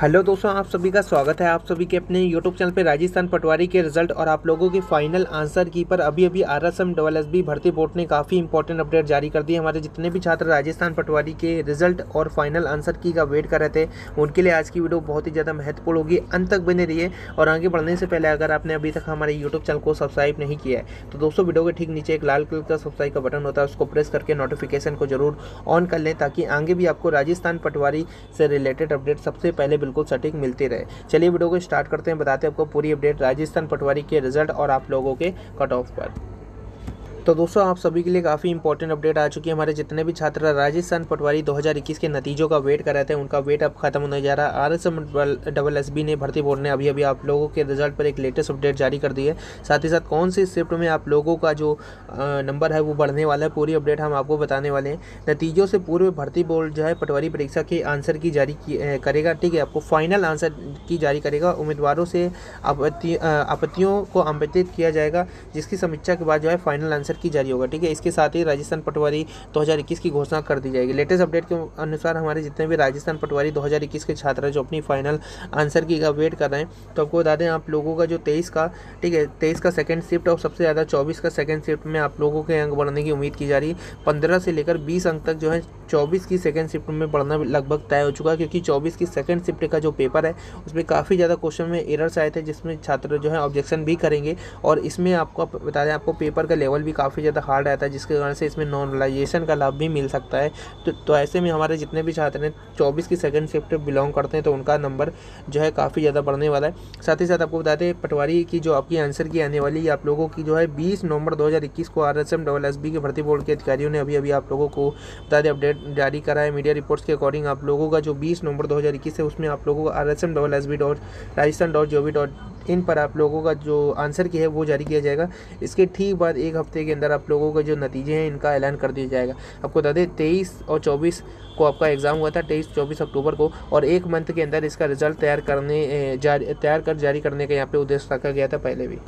Hello दोस्तों, आप सभी का स्वागत है आप सभी के अपने यूट्यूब चैनल पे राजस्थान पटवारी के रिज़ल्ट और आप लोगों के फाइनल आंसर की पर अभी अभी R S M double S B भर्ती बोर्ड ने काफ़ी इंपॉर्टेंट अपडेट जारी कर दी हमारे जितने भी छात्र राजस्थान पटवारी के रिज़ल्ट और फाइनल आंसर की का वेट कर रहे थे, उनके लिए आज की वीडियो बहुत ही ज़्यादा महत्वपूर्ण होगी। अंत तक बने रहिए और आगे बढ़ने से पहले अगर आपने अभी तक हमारे यूट्यूब चैनल को सब्सक्राइब नहीं किया है तो दोस्तों वीडियो के ठीक नीचे एक लाल कलर का सब्सक्राइब का बटन होता है, उसको प्रेस करके नोटिफिकेशन को ज़रूर ऑन कर लें, ताकि आगे भी आपको राजस्थान पटवारी से रिलेटेड अपडेट सबसे पहले बिल्कुल सटीक मिलती रहे। चलिए वीडियो को स्टार्ट करते हैं, बताते हैं आपको पूरी अपडेट राजस्थान पटवारी के रिज़ल्ट और आप लोगों के कट ऑफ़ पर। तो दोस्तों, आप सभी के लिए काफ़ी इंपॉर्टेंट अपडेट आ चुकी है। हमारे जितने भी छात्र राजस्थान पटवारी 2021 के नतीजों का वेट कर रहे थे, उनका वेट अब खत्म होने जा रहा है। R S M double S B ने भर्ती बोर्ड ने अभी अभी आप लोगों के रिज़ल्ट पर एक लेटेस्ट अपडेट जारी कर दी है। साथ ही साथ कौन सी शिफ्ट में आप लोगों का जो नंबर है वो बढ़ने वाला है, पूरी अपडेट हम आपको बताने वाले हैं। नतीजों से पूर्व भर्ती बोर्ड जो है पटवारी परीक्षा के आंसर की जारी करेगा। ठीक है, आपको फाइनल आंसर की जारी करेगा। उम्मीदवारों से आपत्तियों को आमंत्रित किया जाएगा, जिसकी समीक्षा के बाद जो है फाइनल आंसर की जारी होगा, ठीक है? इसके साथ ही राजस्थान पटवारी 2021 की घोषणा कर दी जाएगी। लेटेस्ट अपडेट के अनुसार हमारे जितने भी राजस्थान पटवारी 2021 के छात्र जो अपनी फाइनल आंसर की का वेट कर रहे हैं तो आपको बता दें, आप लोगों का जो तेईस का, ठीक है, तेईस का सेकेंड शिफ्ट और सबसे ज़्यादा चौबीस का सेकेंड शिफ्ट में आप लोगों के अंक बढ़ने की उम्मीद की जा रही है। पंद्रह से लेकर बीस अंक तक जो है, चौबीस की सेकेंड शिफ्ट में बढ़ना लगभग तय हो चुका है, क्योंकि चौबीस की सेकेंड शिफ्ट का जो पेपर है, उसमें काफ़ी ज़्यादा क्वेश्चन में एरर्स आए थे, जिसमें छात्र जो है ऑब्जेक्शन भी करेंगे और इसमें आपको बता दें, आपको पेपर का लेवल भी काफ़ी ज़्यादा हार्ड आता है जिसके कारण से इसमें नॉर्मलाइजेशन का लाभ भी मिल सकता है। तो, तो ऐसे में हमारे जितने भी छात्र हैं चौबीस की सेकेंड शिफ्ट बिलोंग करते हैं तो उनका नंबर जो है काफ़ी ज़्यादा बढ़ने वाला है। साथ ही साथ आपको बता दें पटवारी की जो आपकी आंसर की आने वाली है आप लोगों की जो है बीस नवंबर दो हज़ार इक्कीस को R S M double S B के भर्ती बोर्ड के अधिकारियों ने अभी अभी आप लोगों को बता दें अपडेट जारी करा है मीडिया रिपोर्ट्स के अकॉर्डिंग आप लोगों का जो 20 नवंबर 2021 है उसमें आप लोगों को R S M double S B dot Rajasthan dot G O V dot in पर आप लोगों का जो आंसर की है, वो जारी किया जाएगा। इसके ठीक बाद एक हफ़्ते के अंदर आप लोगों का जो नतीजे हैं, इनका ऐलान कर दिया जाएगा। आपको बता दें, तेईस और चौबीस को आपका एग्ज़ाम हुआ था, तेईस, चौबीस अक्टूबर को, और एक मंथ के अंदर इसका रिज़ल्ट तैयार करने तैयार कर, जारी करने का यहाँ पर उद्देश्य रखा गया था पहले भी।